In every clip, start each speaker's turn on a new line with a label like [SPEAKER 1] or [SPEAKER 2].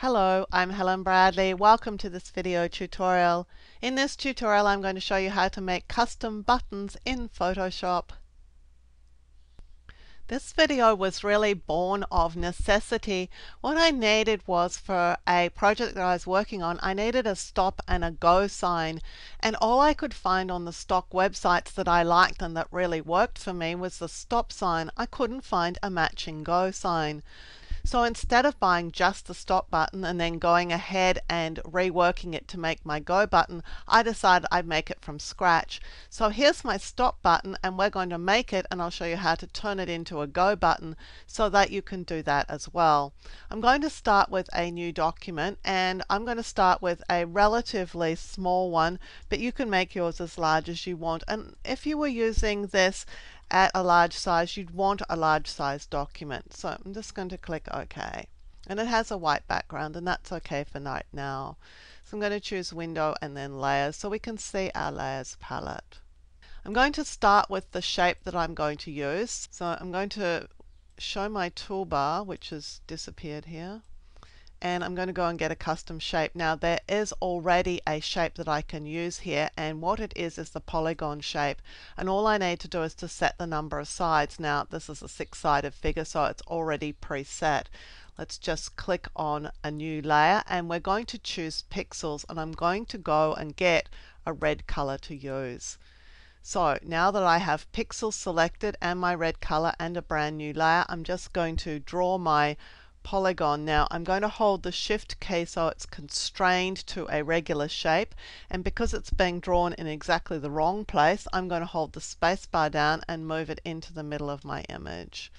[SPEAKER 1] Hello, I'm Helen Bradley. Welcome to this video tutorial. In this tutorial I'm going to show you how to make custom buttons in Photoshop. This video was really born of necessity. What I needed was for a project that I was working on, I needed a stop and a go sign. And all I could find on the stock websites that I liked and that really worked for me was the stop sign. I couldn't find a matching go sign. So instead of buying just the stop button and then going ahead and reworking it to make my go button, I decided I'd make it from scratch. So here's my stop button and we're going to make it and I'll show you how to turn it into a go button so that you can do that as well. I'm going to start with a new document and I'm going to start with a relatively small one, but you can make yours as large as you want. And if you were using this at a large size, you'd want a large size document. So I'm just going to click OK. And it has a white background and that's okay for right now. So I'm going to choose Window and then Layers so we can see our Layers palette. I'm going to start with the shape that I'm going to use. So I'm going to show my toolbar, which has disappeared here and I'm going to go and get a custom shape. Now there is already a shape that I can use here and what it is is the polygon shape and all I need to do is to set the number of sides. Now this is a six sided figure so it's already preset. Let's just click on a new layer and we're going to choose pixels and I'm going to go and get a red color to use. So now that I have pixels selected and my red color and a brand new layer, I'm just going to draw my polygon. Now I'm going to hold the shift key so it's constrained to a regular shape and because it's being drawn in exactly the wrong place I'm going to hold the space bar down and move it into the middle of my image.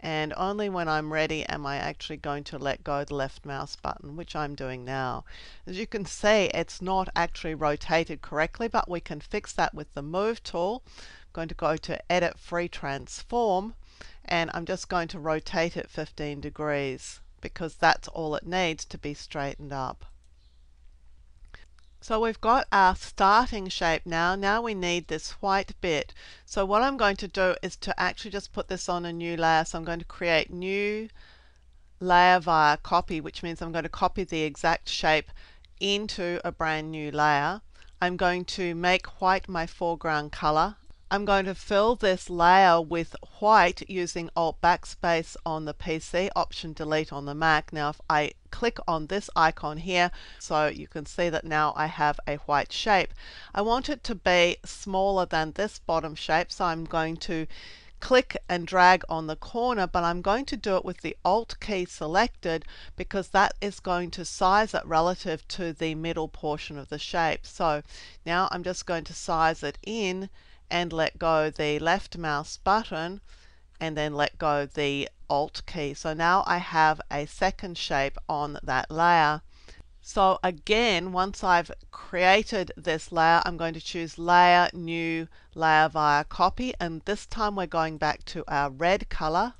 [SPEAKER 1] And only when I'm ready am I actually going to let go the left mouse button, which I'm doing now. As you can see, it's not actually rotated correctly, but we can fix that with the Move tool. I'm going to go to Edit Free Transform, and I'm just going to rotate it 15 degrees because that's all it needs to be straightened up. So we've got our starting shape now. Now we need this white bit. So what I'm going to do is to actually just put this on a new layer. So I'm going to create new layer via copy, which means I'm going to copy the exact shape into a brand new layer. I'm going to make white my foreground color I'm going to fill this layer with white using Alt Backspace on the PC, Option Delete on the Mac. Now if I click on this icon here, so you can see that now I have a white shape. I want it to be smaller than this bottom shape, so I'm going to click and drag on the corner, but I'm going to do it with the Alt key selected because that is going to size it relative to the middle portion of the shape. So now I'm just going to size it in and let go the left mouse button and then let go the Alt key. So now I have a second shape on that layer. So again, once I've created this layer, I'm going to choose Layer, New Layer via Copy, and this time we're going back to our red color.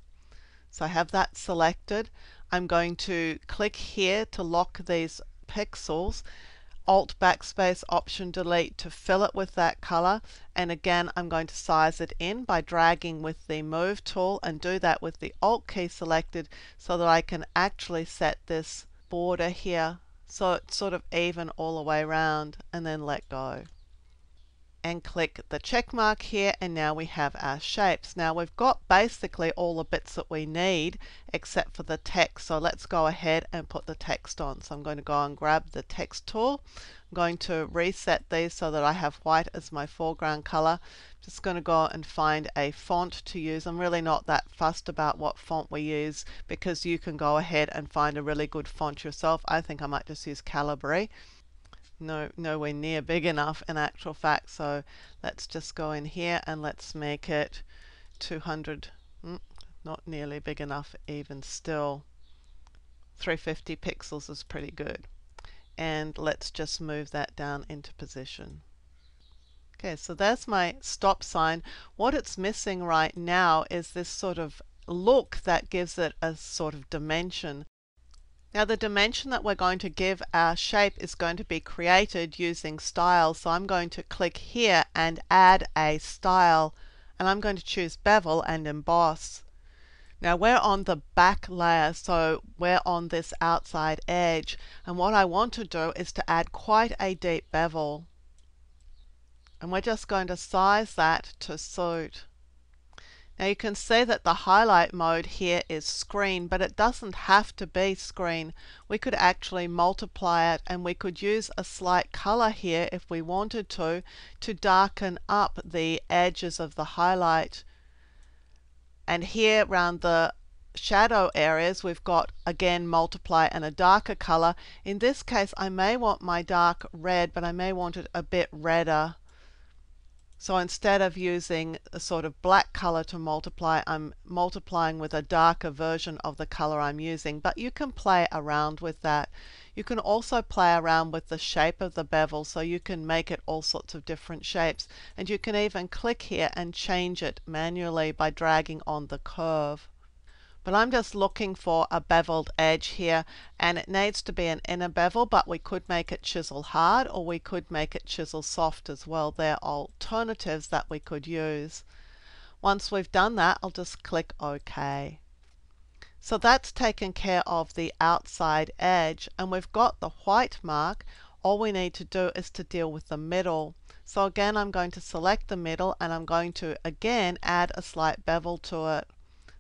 [SPEAKER 1] So I have that selected. I'm going to click here to lock these pixels Alt Backspace Option Delete to fill it with that color. And again I'm going to size it in by dragging with the Move tool and do that with the Alt key selected so that I can actually set this border here so it's sort of even all the way around and then let go and click the check mark here and now we have our shapes. Now we've got basically all the bits that we need except for the text so let's go ahead and put the text on. So I'm going to go and grab the text tool. I'm going to reset these so that I have white as my foreground color. Just going to go and find a font to use. I'm really not that fussed about what font we use because you can go ahead and find a really good font yourself. I think I might just use Calibri no nowhere near big enough in actual fact so let's just go in here and let's make it 200 mm, not nearly big enough even still. 350 pixels is pretty good. And let's just move that down into position. Okay so that's my stop sign. What it's missing right now is this sort of look that gives it a sort of dimension now the dimension that we're going to give our shape is going to be created using style. So I'm going to click here and add a style and I'm going to choose bevel and emboss. Now we're on the back layer, so we're on this outside edge. And what I want to do is to add quite a deep bevel. And we're just going to size that to suit. Now you can see that the highlight mode here is screen, but it doesn't have to be screen. We could actually multiply it and we could use a slight color here if we wanted to, to darken up the edges of the highlight. And here around the shadow areas we've got again multiply and a darker color. In this case I may want my dark red, but I may want it a bit redder. So instead of using a sort of black color to multiply, I'm multiplying with a darker version of the color I'm using. But you can play around with that. You can also play around with the shape of the bevel so you can make it all sorts of different shapes. And you can even click here and change it manually by dragging on the curve. But I'm just looking for a beveled edge here and it needs to be an inner bevel but we could make it chisel hard or we could make it chisel soft as well. there are alternatives that we could use. Once we've done that I'll just click OK. So that's taken care of the outside edge and we've got the white mark. All we need to do is to deal with the middle. So again I'm going to select the middle and I'm going to again add a slight bevel to it.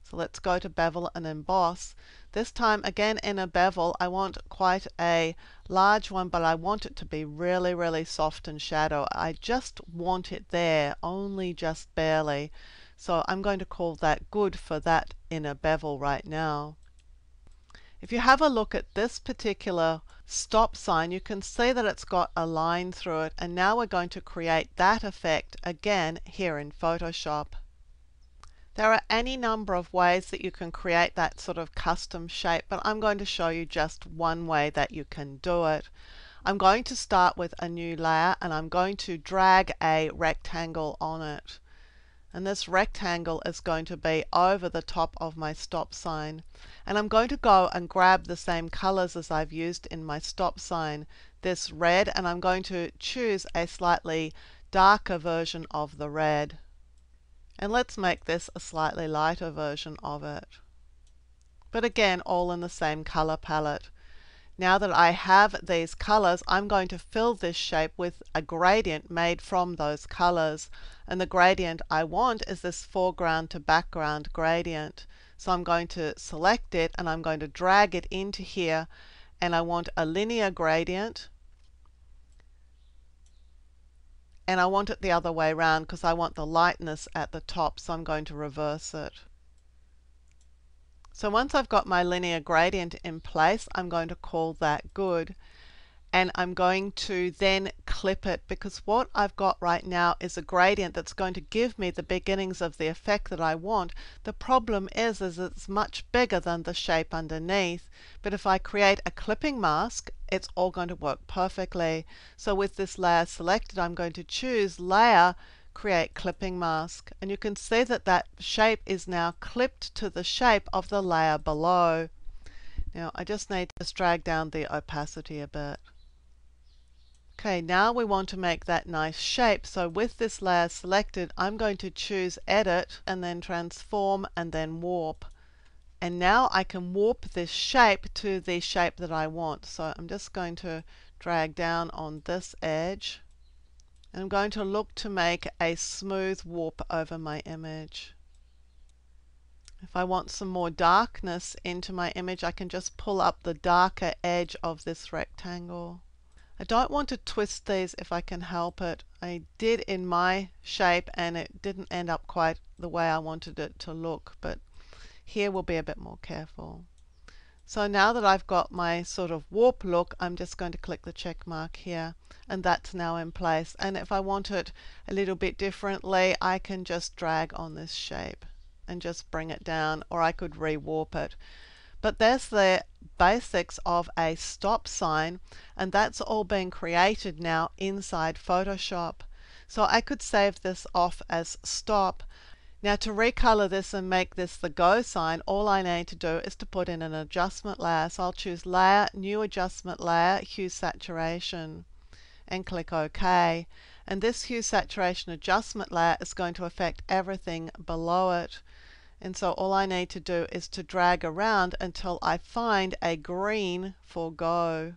[SPEAKER 1] So let's go to bevel and emboss. This time again in a bevel I want quite a large one but I want it to be really really soft and shadow. I just want it there only just barely. So I'm going to call that good for that inner bevel right now. If you have a look at this particular stop sign you can see that it's got a line through it and now we're going to create that effect again here in Photoshop. There are any number of ways that you can create that sort of custom shape, but I'm going to show you just one way that you can do it. I'm going to start with a new layer and I'm going to drag a rectangle on it. And this rectangle is going to be over the top of my stop sign. And I'm going to go and grab the same colors as I've used in my stop sign, this red, and I'm going to choose a slightly darker version of the red. And let's make this a slightly lighter version of it. But again, all in the same color palette. Now that I have these colors, I'm going to fill this shape with a gradient made from those colors. And the gradient I want is this foreground to background gradient. So I'm going to select it and I'm going to drag it into here. And I want a linear gradient and I want it the other way around because I want the lightness at the top so I'm going to reverse it. So once I've got my linear gradient in place I'm going to call that good and I'm going to then clip it because what I've got right now is a gradient that's going to give me the beginnings of the effect that I want. The problem is, is it's much bigger than the shape underneath. But if I create a clipping mask, it's all going to work perfectly. So with this layer selected, I'm going to choose Layer, Create Clipping Mask. And you can see that that shape is now clipped to the shape of the layer below. Now I just need to drag down the opacity a bit. Okay, now we want to make that nice shape. So with this layer selected, I'm going to choose Edit and then Transform and then Warp. And now I can warp this shape to the shape that I want. So I'm just going to drag down on this edge. And I'm going to look to make a smooth warp over my image. If I want some more darkness into my image, I can just pull up the darker edge of this rectangle. I don't want to twist these if I can help it. I did in my shape and it didn't end up quite the way I wanted it to look, but here we'll be a bit more careful. So now that I've got my sort of warp look, I'm just going to click the check mark here and that's now in place. And if I want it a little bit differently, I can just drag on this shape and just bring it down or I could rewarp it. But there's the basics of a stop sign and that's all been created now inside Photoshop. So I could save this off as stop. Now to recolor this and make this the go sign, all I need to do is to put in an adjustment layer. So I'll choose Layer, New Adjustment Layer, Hue Saturation and click OK. And this hue saturation adjustment layer is going to affect everything below it. And so all I need to do is to drag around until I find a green for go.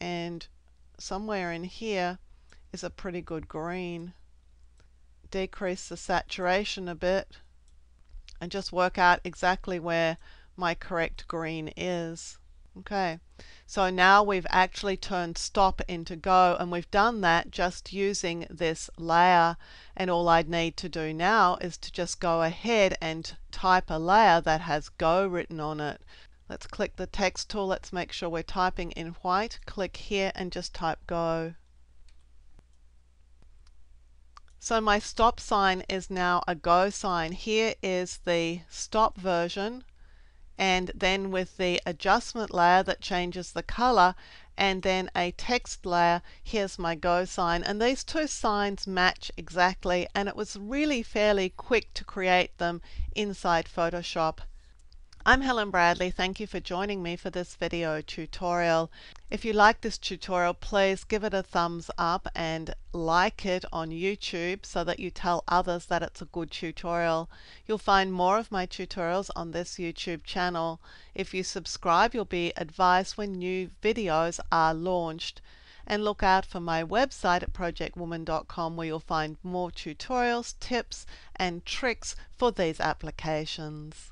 [SPEAKER 1] And somewhere in here is a pretty good green. Decrease the saturation a bit and just work out exactly where my correct green is. Okay, so now we've actually turned stop into go and we've done that just using this layer and all I'd need to do now is to just go ahead and type a layer that has go written on it. Let's click the text tool, let's make sure we're typing in white, click here and just type go. So my stop sign is now a go sign. Here is the stop version and then with the adjustment layer that changes the color and then a text layer here's my go sign. And these two signs match exactly and it was really fairly quick to create them inside Photoshop I'm Helen Bradley. Thank you for joining me for this video tutorial. If you like this tutorial, please give it a thumbs up and like it on YouTube so that you tell others that it's a good tutorial. You'll find more of my tutorials on this YouTube channel. If you subscribe, you'll be advised when new videos are launched. And look out for my website at projectwoman.com where you'll find more tutorials, tips, and tricks for these applications.